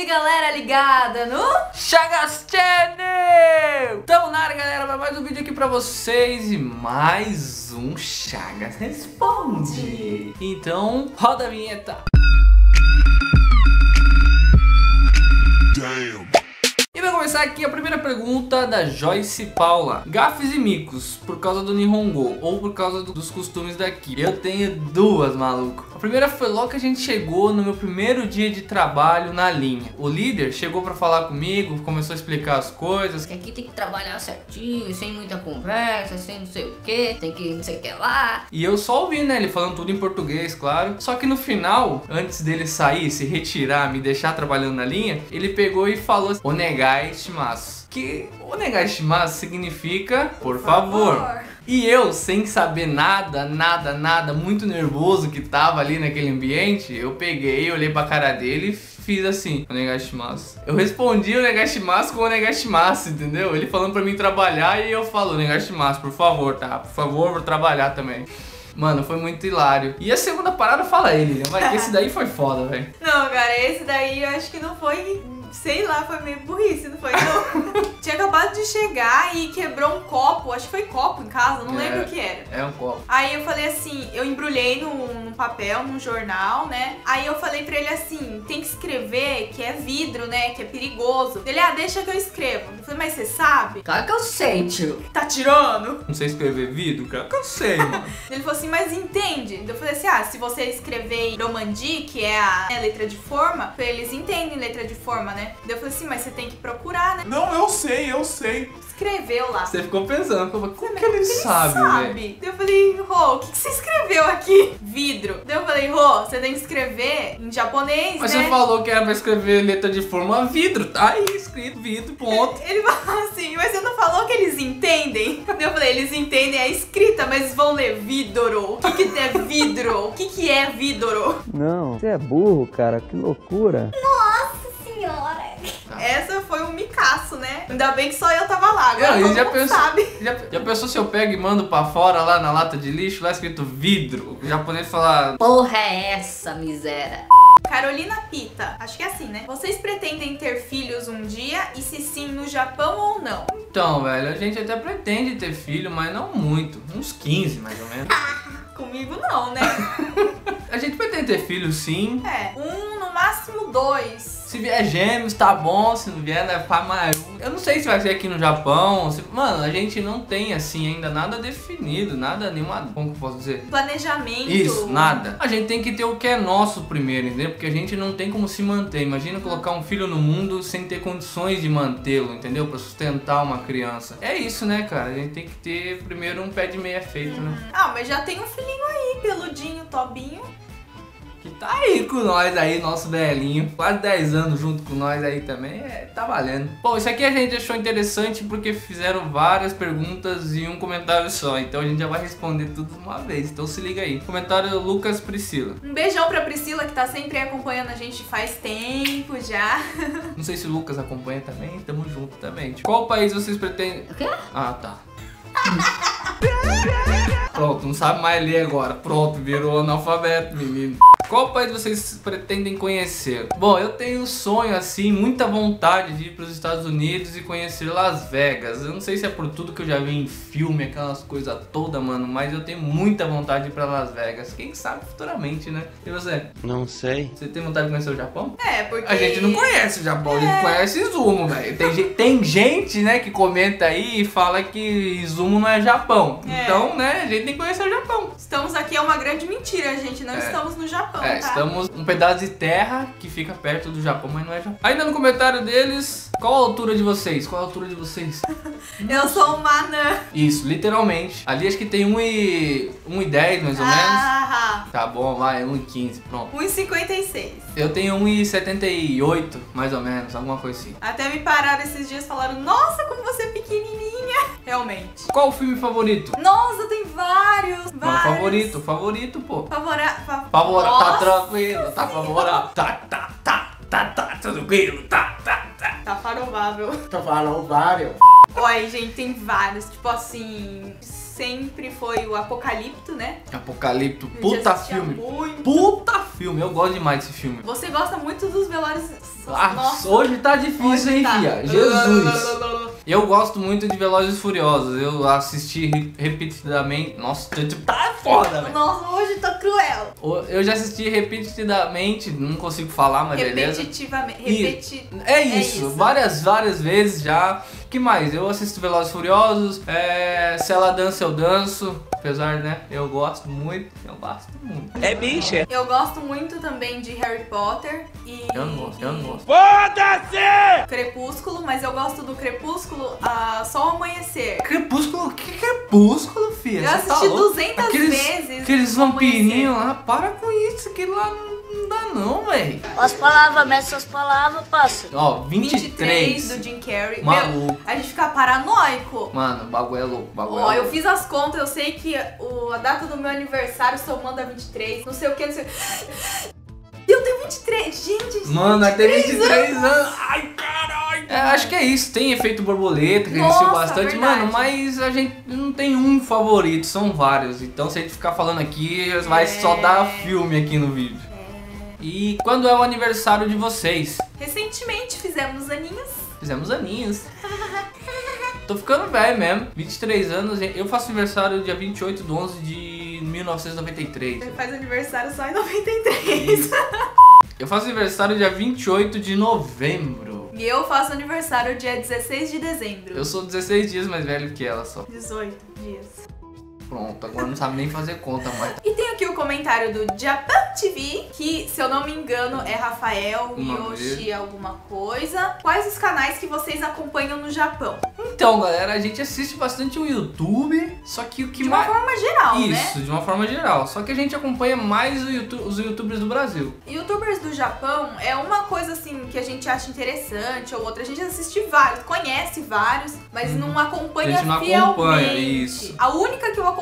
Salve galera ligada no Chagas Channel! Tamo na área, galera, para mais um vídeo aqui pra vocês e mais um Chagas Responde. Então, roda a vinheta. Damn. E vai começar aqui a primeira pergunta da Joyce Paula. Gafes e micos por causa do Nihongo ou por causa do- dos costumes daqui? Eu tenho duas, maluco. A primeira foi logo que a gente chegou no meu primeiro dia de trabalho na linha. O líder chegou pra falar comigo, começou a explicar as coisas. Que aqui tem que trabalhar certinho, sem muita conversa, sem não sei o que, tem que não sei o que lá. E eu só ouvi, né? Ele falando tudo em português, claro. Só que no final, antes dele sair, se retirar, me deixar trabalhando na linha, ele pegou e falou Onegai shimasu. Que Onegai shimasu significa por favor. E eu, sem saber nada, nada, nada, muito nervoso que tava ali naquele ambiente, eu peguei, olhei pra cara dele e fiz assim, Onegashimasu. Eu respondi Onegashimasu com Onegashimasu, entendeu? Ele falando pra mim trabalhar e eu falo Onegashimasu, por favor, tá? Por favor, vou trabalhar também. Mano, foi muito hilário. E a segunda parada fala ele, né? Vai, esse daí foi foda, velho. Não, cara, esse daí eu acho que não foi. Sei lá, foi meio burrice, não foi? Não. Tinha acabado de chegar e quebrou um copo, acho que foi copo em casa, não É. lembro o que era. É um copo. Aí eu falei assim, eu embrulhei num, num papel, num jornal, né? Aí eu falei pra ele assim, tem que escrever que é vidro, né? Que é perigoso. Ele, ah, deixa que eu escrevo. Eu falei, mas você sabe? Claro que eu sei, tio. Tá tirando? Não sei escrever vidro, cara. Cansei, mano. Ele falou assim, mas entende? Eu falei assim, ah, se você escrever Romandi, que é a né, letra de forma, eles entendem letra de forma, né? Daí Eu falei assim, mas você tem que procurar, né? Não, eu sei, eu sei. Escreveu lá. Você ficou pensando, como Como que ele Ele sabe, velho? Daí Eu falei, Rô, o que, que você escreveu aqui? Vidro. Daí eu falei, Rô, você tem que escrever em japonês, Mas né? você falou que era pra escrever letra de forma vidro. Tá aí escrito vidro, ponto. Ele falou assim, mas você não falou que eles entendem? Daí eu falei, eles entendem a escrita, mas eles vão ler vidro. O que, que é vidro? O que, que é vidro? Não, você é burro, cara, que loucura. Essa foi um micaço, né? Ainda bem que só eu tava lá. Agora Não, todo já mundo pensou, sabe. já, já pensou se eu pego e mando pra fora lá na lata de lixo, lá escrito vidro? O japonês fala. Porra é essa, miséria? Carolina Pita, acho que é assim, né? Vocês pretendem ter filhos um dia e se sim no Japão ou não? Então, velho, a gente até pretende ter filho, mas não muito. Uns 15, mais ou menos. Comigo não, né? A gente pretende ter filho sim. É, um, no máximo dois. Se vier gêmeos, tá bom. Se não vier, né, mais um. Eu não sei se vai ser aqui no Japão. se- Mano, a gente não tem, assim, ainda nada definido. Nada, nenhuma. Como que eu posso dizer? Planejamento. Isso, nada. A gente tem que ter o que é nosso primeiro, entendeu? Porque a gente não tem como se manter. Imagina colocar um filho no mundo sem ter condições de mantê-lo, entendeu? Pra sustentar uma criança. É isso, né, cara? A gente tem que ter primeiro um pé de meia feito, né? Ah, mas já tem um filhinho aí, peludinho, tobinho. Tá aí com nós aí, nosso velhinho. Quase 10 anos junto com nós aí também. É, tá valendo. Bom, isso aqui a gente achou interessante porque fizeram várias perguntas em um comentário só. Então a gente já vai responder tudo de uma vez. Então se liga aí. Comentário Lucas Priscila. Um beijão pra Priscila, que tá sempre acompanhando a gente faz tempo já. Não sei se o Lucas acompanha também, tamo junto também. Qual país vocês pretendem. O quê? Ah, tá. Pronto, não sabe mais ler agora. Pronto, virou analfabeto, menino. Qual país vocês pretendem conhecer? Bom, eu tenho um sonho assim, muita vontade de ir para os Estados Unidos e conhecer Las Vegas. Eu não sei se é por tudo que eu já vi em filme, aquelas coisas todas, mano, mas eu tenho muita vontade de ir para Las Vegas. Quem sabe futuramente, né? E você? Não sei. Você tem vontade de conhecer o Japão? É, porque. A gente não conhece o Japão, a gente conhece Izumo, velho. Tem, tem gente, né, que comenta aí e fala que Izumo não é Japão. É. Então, né, a gente tem que conhecer o Japão. Estamos aqui é uma grande mentira, gente. Não É. estamos no Japão, É, tá? estamos um pedaço de terra que fica perto do Japão, mas não é Japão. Ainda no comentário deles, qual a altura de vocês? Qual a altura de vocês? Eu sou uma anã. Isso, literalmente. Ali acho que tem 1 e 1 e 10 mais ou menos. Ah, Tá bom, vai, 1 e 15, pronto. 1,56. Eu tenho 1 e 78, mais ou menos, alguma coisa assim. Até me pararam esses dias e falaram: Nossa, como você é pequenininha. Realmente. Qual o filme favorito? Nossa, tem vários. Vários. favorito, favorito, pô. Favora... fa- Favorável, tá Nossa, tranquilo, tá favorável. Tá, tá, tá, tá, tá, tranquilo, tá, tá, tá. Favorável. Tá favorável. Olha, gente, tem vários. Tipo assim, sempre foi o Apocalipto, né? Apocalipto, puta filme. Muito. Puta filme, eu gosto demais desse filme. Você gosta muito dos Velozes, Ah, Nossa. hoje tá difícil, hein, Tá. fia? Jesus. Eu gosto muito de Velozes Furiosos. Eu assisti re- repetidamente. Nossa, tá foda, velho. Nossa, hoje tá cruel. Eu já assisti repetidamente, não consigo falar, mas beleza. Repetitivamente. E- Repeti... É isso, isso. várias, várias vezes já. Que mais? Eu assisto Velozes e Furiosos, é, se ela dança eu danço, apesar, né, eu gosto muito, eu gosto muito. É bicha. Eu gosto muito também de Harry Potter e. Eu não gosto, eu não gosto. Crepúsculo, mas eu gosto do Crepúsculo ah, só ao amanhecer. Crepúsculo, que crepúsculo, filha? Eu Você tá assisti louco? 200 aqueles, vezes Aqueles vampirinhos lá, para com isso, aquilo lá não dá não, velho. As palavras, mestre, as palavras, passa. Ó, 23 23. do Jim Carrey. Maluco. Meu, a gente fica paranoico. Mano, o bagulho é louco, bagulho Ó, é eu fiz as contas, eu sei que o, a data do meu aniversário somando a 23, não sei o que, não sei o que. Eu tenho 23, gente. Mano, até 23 23 anos. Ai, caralho. É, acho que é isso. Tem efeito borboleta, que Nossa, bastante. verdade. Mano, mas a gente não tem um favorito, são vários. Então se a gente ficar falando aqui, vai É. só dar filme aqui no vídeo. E quando é o aniversário de vocês? Recentemente fizemos aninhos. Fizemos aninhos. Tô ficando velho mesmo. 23 anos. Eu faço aniversário dia 28 de 11 de 1993. Você faz aniversário só em 93. Eu faço aniversário dia 28 de novembro. E eu faço aniversário dia 16 de dezembro. Eu sou 16 dias mais velho que ela só. 18 dias. Pronto, agora não sabe nem fazer conta mais. E tem aqui o comentário do Japan TV, que se eu não me engano é Rafael Uma Yoshi alguma coisa. Quais os canais que vocês acompanham no Japão? Então, galera, a gente assiste bastante o YouTube, só que o que De uma mais. forma geral, né? Isso, de uma forma geral. Só que a gente acompanha mais YouTube- os youtubers do Brasil. Youtubers do Japão é uma coisa assim que a gente acha interessante ou outra. A gente assiste vários, conhece vários, mas não acompanha. A gente não fielmente. acompanha, isso. A única que eu acompanho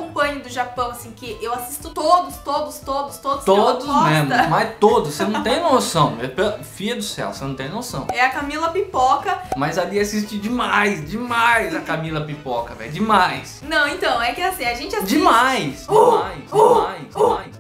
do Japão, assim, que eu assisto todos, todos, todos, todos, que Todos mesmo, mas todos, você não tem noção. É Fia do céu, você não tem noção. É a Camila Pipoca. Mas ali assiste demais, demais a Camila Pipoca, velho. Demais. Não, então, é que assim, a gente assiste. Demais, Uh, demais, uh, demais, demais.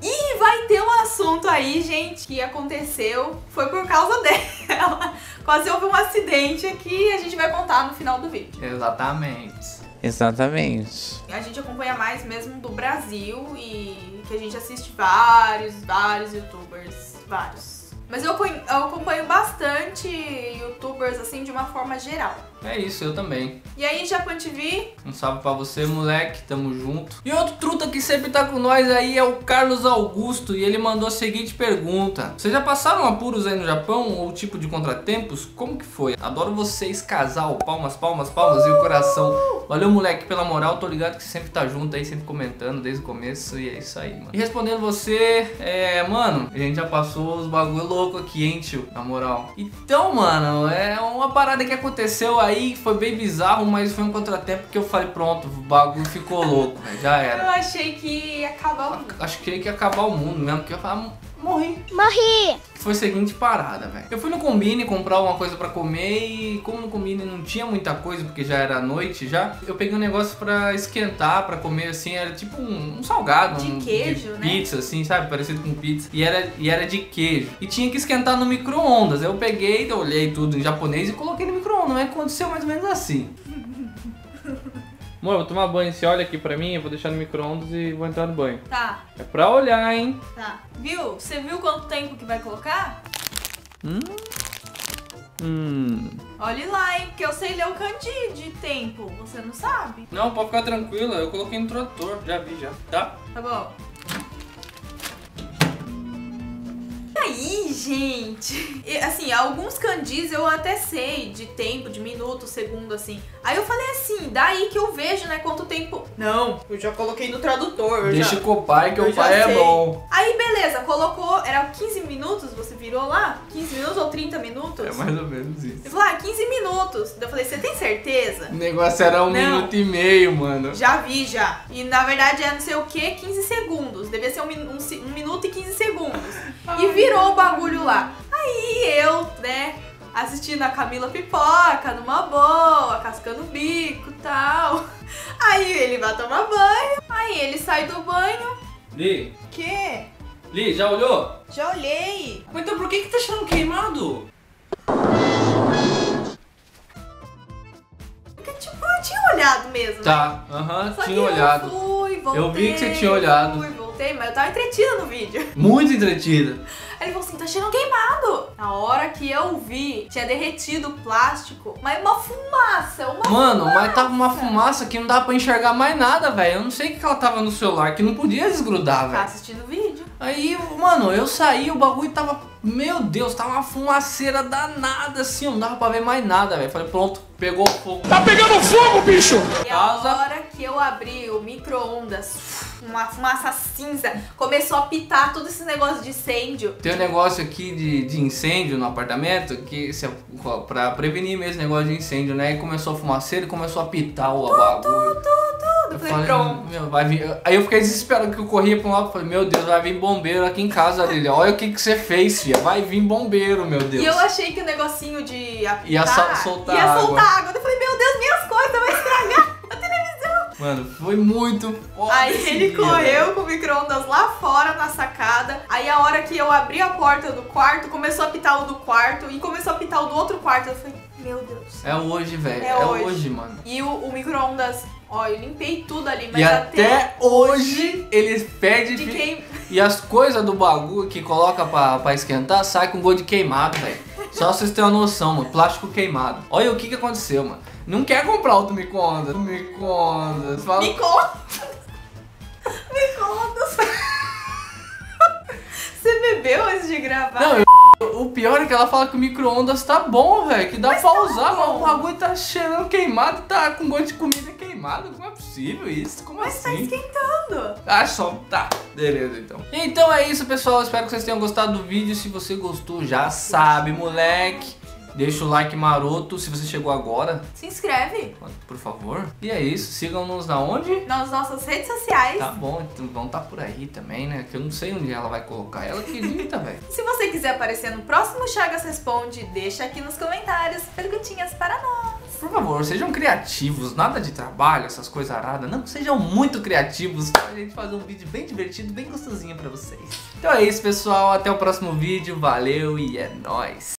E vai ter um assunto aí, gente, que aconteceu. Foi por causa dela. Quase houve um acidente aqui e a gente vai contar no final do vídeo. Exatamente. Exatamente. A gente acompanha mais mesmo do Brasil e que a gente assiste vários, vários youtubers. Vários. Mas eu, eu acompanho bastante youtubers assim de uma forma geral. É isso, eu também. E aí, Japan TV, Um salve pra você, moleque. Tamo junto. E outro truta que sempre tá com nós aí é o Carlos Augusto. E ele mandou a seguinte pergunta: Vocês já passaram apuros aí no Japão ou tipo de contratempos? Como que foi? Adoro vocês, casal. Palmas, palmas, palmas e o coração. Valeu, moleque, pela moral. Tô ligado que você sempre tá junto aí, sempre comentando desde o começo. E é isso aí, mano. E respondendo você, é. Mano, a gente já passou os bagulho louco aqui, hein, tio? Na moral. Então, mano, é uma parada que aconteceu aí, foi bem bizarro, mas foi um contratempo que eu falei, pronto, o bagulho ficou louco, já eu era. achei que ia acabar o mundo. Acho que ia acabar o mundo mesmo, que eu falar, morri. Morri! Foi a seguinte parada, velho. Eu fui no Combine comprar uma coisa pra comer e como no Combine não tinha muita coisa, porque já era noite já, eu peguei um negócio pra esquentar, pra comer assim, era tipo um, um salgado. De um, queijo, de né? Pizza, assim, sabe? Parecido com pizza. E era, e era de queijo. E tinha que esquentar no micro-ondas. Eu peguei, eu olhei tudo em japonês e coloquei no micro-ondas. Mas aconteceu mais ou menos assim. Amor, eu vou tomar banho. Você olha aqui pra mim, eu vou deixar no micro-ondas e vou entrar no banho. Tá, É pra olhar, hein? tá. Viu? Você viu quanto tempo que vai colocar? Hum. Olhe lá, hein? Porque eu sei ler o kanji de tempo. Você não sabe? Não, pode ficar tranquila, eu coloquei no tradutor, já vi já, tá? Tá bom. Gente? E, assim, alguns kanjis eu até sei de tempo, de minuto, segundo, assim. Aí eu falei assim, daí que eu vejo, né, quanto tempo. Não, eu já coloquei no tradutor. Deixa já... com o pai, que eu o pai é bom. Aí, beleza, colocou. Era 15 minutos, você virou lá? 15 minutos ou 30 minutos? É mais ou menos isso. Eu falei, ah, 15 minutos. Eu falei, você tem certeza? O negócio era um Não. minuto e meio, mano. Já vi, já. E na verdade é não sei o que, 15 segundos. Devia ser um, um um minuto e 15 segundos. E virou o bagulho lá. Aí eu, né, assistindo a Camila Pipoca, numa boa, cascando o bico e tal. Aí ele vai tomar banho, aí ele sai do banho. Li. Que? Li, já olhou? Já olhei. Mas então por que que tá achando queimado? Porque tipo, eu tinha olhado mesmo. Tá, né? aham, uh -huh, tinha olhado. Eu, fui, voltei, eu vi que você tinha olhado. Fui, voltei, mas eu tava entretida no vídeo. Muito entretida. Aí ele falou assim, tá cheirando queimado. Na hora que eu vi, tinha derretido o plástico, mas uma fumaça, uma Mano, fumaça. mas tava uma fumaça que não dava pra enxergar mais nada, velho. Eu não sei o que ela tava no celular, que não podia desgrudar, Tá velho. assistindo o vídeo. Aí, mano, eu saí, o bagulho tava. Meu Deus, tava uma fumaceira danada assim, não dava pra ver mais nada, velho. Falei, pronto, pegou fogo. Tá pegando fogo, bicho! E Causa- a hora que eu abri o micro-ondas, uma fumaça cinza, começou a pitar todo esse negócio de incêndio. Tem um negócio aqui de, de incêndio no apartamento, que se, pra prevenir mesmo negócio de incêndio, né? E começou a fumaceira e começou a pitar o bagulho. Tudo, Eu falei, pronto. meu, vai vir. Aí eu fiquei desesperado que eu corria pra um lado e falei, meu Deus, vai vir bombeiro aqui em casa dele. Olha o que, que você fez, filha. Vai vir bombeiro, meu Deus. E eu achei que o negocinho de apitar Ia sol- soltar ia água. soltar água. Mano, foi muito foda Aí ele dia, correu velho. com o micro-ondas lá fora na sacada. Aí a hora que eu abri a porta do quarto, começou a pitar o do quarto e começou a pitar o do outro quarto. Eu falei, meu Deus. É hoje, velho. É É, hoje. hoje. mano. E o, o micro-ondas, ó, eu limpei tudo ali, mas E até hoje ele pede de quem E as coisas do bagulho que coloca pra, pra esquentar sai com gosto de queimado, velho. Só vocês terem uma noção, mano. Plástico queimado. Olha o que que aconteceu, mano. Não quer comprar outro micro-ondas. Micro-ondas. Fala... me conta. Você bebeu antes de gravar? Não, eu- o pior é que ela fala que o micro-ondas tá bom, velho. Que dá pra usar, mas o bom. bagulho tá cheirando queimado, tá com gosto de comida queimado. Como é possível isso? Como Mas tá assim? esquentando. Ah, só tá. Beleza, então. Então é isso, pessoal. Espero que vocês tenham gostado do vídeo. Se você gostou, já sabe, moleque. Deixa o like maroto se você chegou agora, Se inscreve por favor. E é isso. Sigam-nos na onde? nas nossas redes sociais. Tá bom, então vão estar por aí também, né? Que eu não sei onde ela vai colocar. Ela que limita, velho. Se você quiser aparecer no próximo Chagas Responde, deixa aqui nos comentários perguntinhas para nós. Por favor, sejam criativos. Nada de trabalho, essas coisas aradas. Não, sejam muito criativos pra gente fazer um vídeo bem divertido, bem gostosinho pra vocês. Então é isso, pessoal. Até o próximo vídeo. Valeu e é nóis.